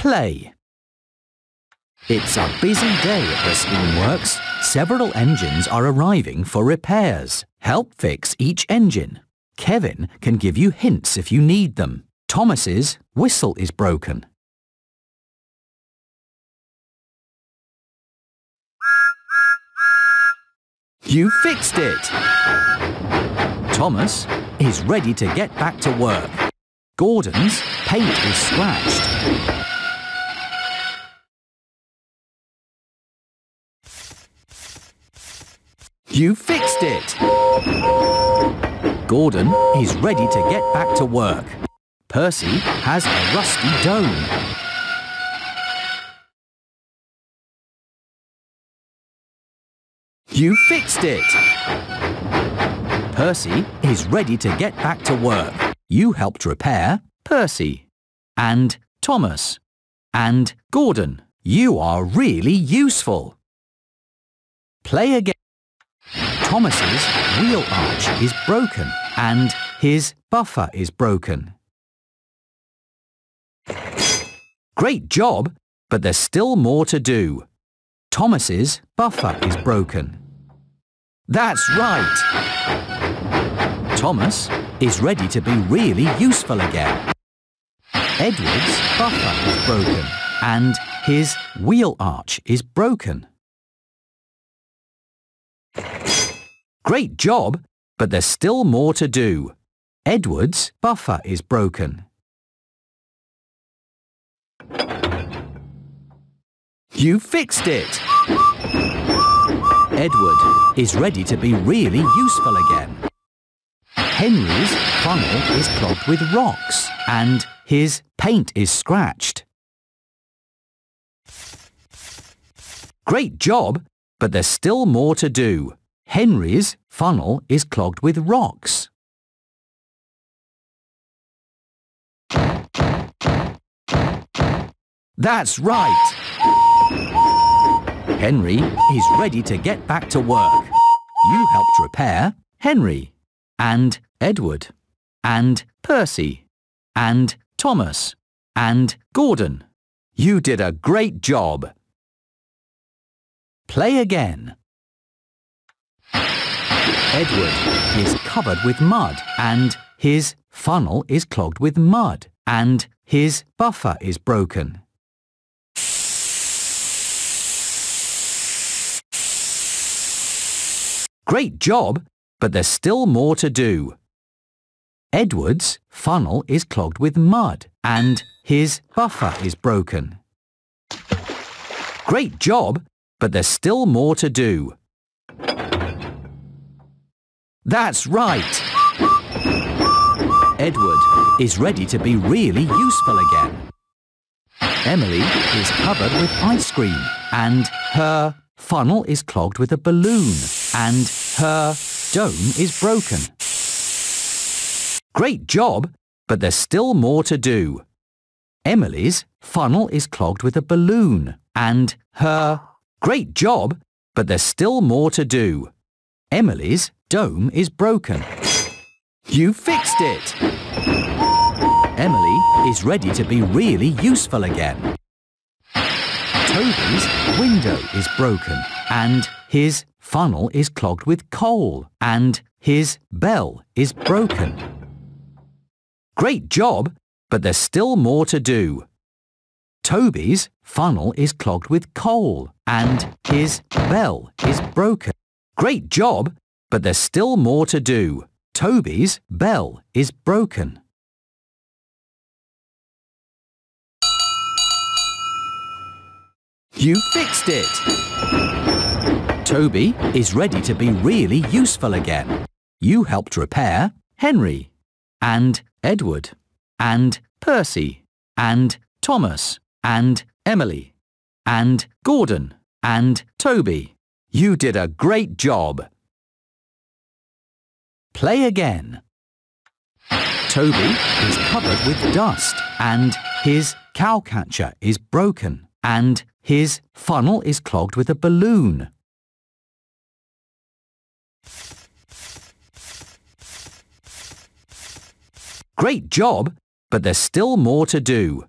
Play. It's a busy day at the Steamworks. Several engines are arriving for repairs. Help fix each engine. Kevin can give you hints if you need them. Thomas's whistle is broken. You fixed it! Thomas is ready to get back to work. Gordon's paint is scratched. You fixed it! Gordon is ready to get back to work. Percy has a rusty dome. You fixed it! Percy is ready to get back to work. You helped repair Percy and Thomas and Gordon. You are really useful. Play again. Thomas's wheel arch is broken and his buffer is broken. Great job, but there's still more to do. Thomas's buffer is broken. That's right. Thomas is ready to be really useful again. Edward's buffer is broken and his wheel arch is broken. Great job, but there's still more to do. Edward's buffer is broken. You fixed it! Edward is ready to be really useful again. Henry's funnel is clogged with rocks and his paint is scratched. Great job, but there's still more to do. Henry's funnel is clogged with rocks. That's right! Henry is ready to get back to work. You helped repair Henry and Edward and Percy and Thomas and Gordon. You did a great job. Play again. Edward is covered with mud and his funnel is clogged with mud and his buffer is broken. Great job, but there's still more to do. Edward's funnel is clogged with mud and his buffer is broken. Great job, but there's still more to do. That's right! Edward is ready to be really useful again. Emily is covered with ice cream and her funnel is clogged with a balloon and her dome is broken. Great job, but there's still more to do. Emily's funnel is clogged with a balloon and her... Great job, but there's still more to do. Emily's dome is broken. You fixed it! Emily is ready to be really useful again. Toby's window is broken and his funnel is clogged with coal and his bell is broken. Great job, but there's still more to do. Toby's funnel is clogged with coal and his bell is broken. Great job, but there's still more to do. Toby's bell is broken. You fixed it! Toby is ready to be really useful again. You helped repair Henry and Edward and Percy and Thomas and Emily and Gordon and Toby. You did a great job. Play again. Toby is covered with dust and his cowcatcher is broken and his funnel is clogged with a balloon. Great job, but there's still more to do.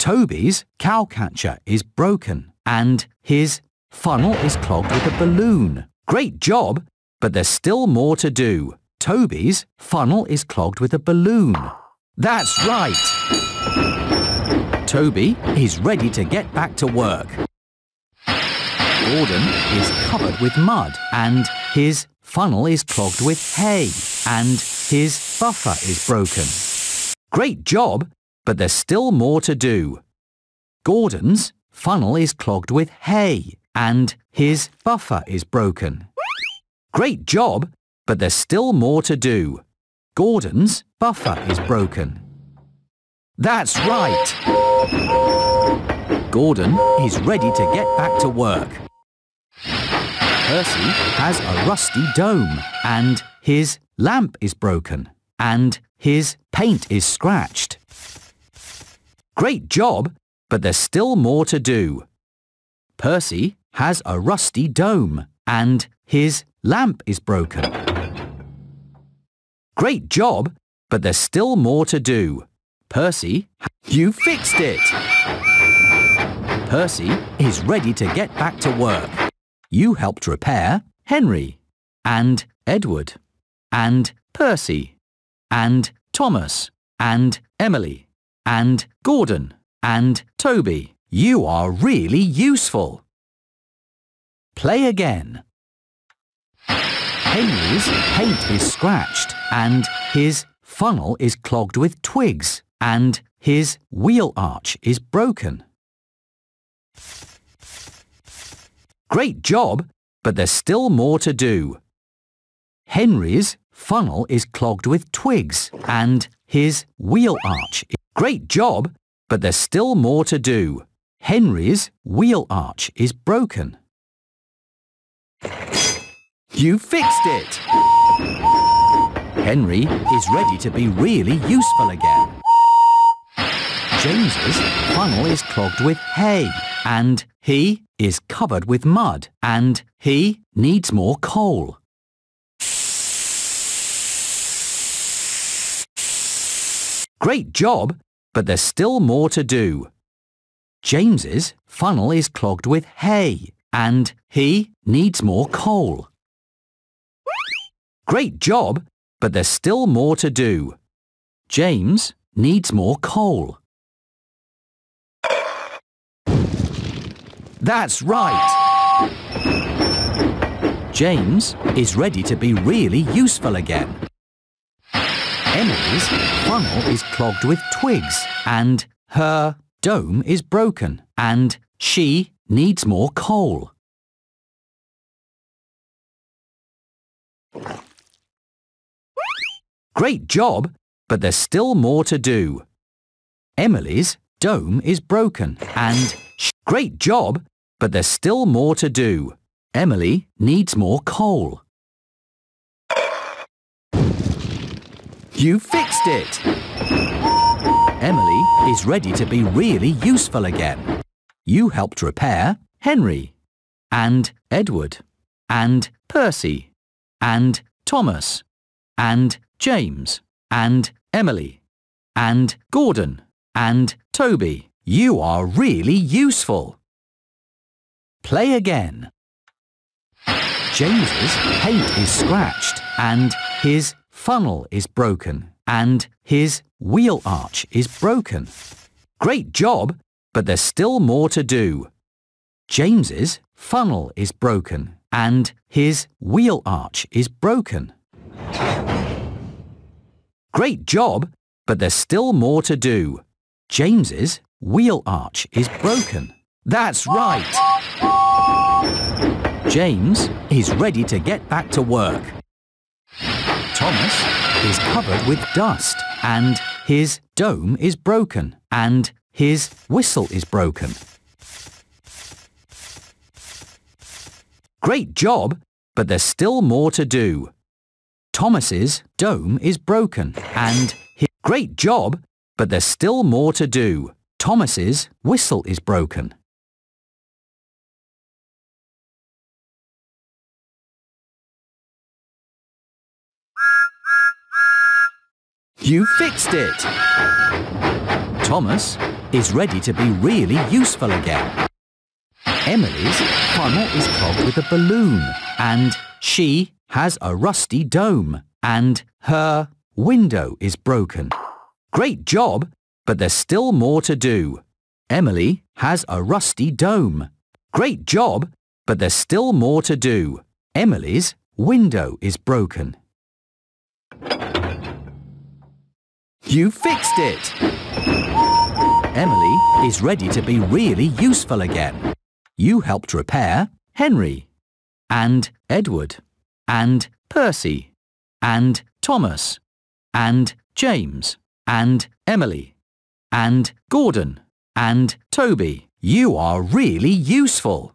Toby's cowcatcher is broken and his funnel is clogged with a balloon. Great job, but there's still more to do. Toby's funnel is clogged with a balloon. That's right. Toby is ready to get back to work. Gordon is covered with mud and his funnel is clogged with hay and his buffer is broken. Great job, but there's still more to do. Gordon's funnel is clogged with hay and his buffer is broken. Great job, but there's still more to do. Gordon's buffer is broken. That's right! Gordon is ready to get back to work. Percy has a rusty dome and his lamp is broken and his paint is scratched. Great job, but there's still more to do. Percy has a rusty dome and his lamp is broken. Great job, but there's still more to do. Percy, you fixed it! Percy is ready to get back to work. You helped repair Henry and Edward and Percy and Thomas and Emily and Gordon and Toby. You are really useful. Play again. Henry's paint is scratched and his funnel is clogged with twigs and his wheel arch is broken. Great job, but there's still more to do. Henry's funnel is clogged with twigs and his wheel arch. Great job, but there's still more to do. Henry's wheel arch is broken. You fixed it! Henry is ready to be really useful again. James's funnel is clogged with hay and he is covered with mud and he needs more coal. Great job, but there's still more to do. James's funnel is clogged with hay and he needs more coal. Great job, but there's still more to do. James needs more coal. That's right! James is ready to be really useful again. Emily's funnel is clogged with twigs and her dome is broken and she needs more coal. Great job, but there's still more to do. Emily's dome is broken and great job, but there's still more to do. Emily needs more coal. You fixed it! Emily is ready to be really useful again. You helped repair Henry and Edward and Percy and Thomas and James and Emily and Gordon and Toby. You are really useful. Play again. James's paint is scratched and his funnel is broken and his wheel arch is broken. Great job, but there's still more to do. James's funnel is broken and his wheel arch is broken. Great job, but there's still more to do. James's wheel arch is broken. That's right! James is ready to get back to work. Thomas is covered with dust and his dome is broken and his whistle is broken. Great job, but there's still more to do. Thomas's dome is broken and his great job, but there's still more to do. Thomas's whistle is broken. You fixed it! Thomas is ready to be really useful again. Emily's funnel is clogged with a balloon and she has a rusty dome and her window is broken. Great job, but there's still more to do. Emily has a rusty dome. Great job, but there's still more to do. Emily's window is broken. You fixed it! Emily is ready to be really useful again. You helped repair Henry and Edward and Percy and Thomas and James and Emily and Gordon and Toby. You are really useful.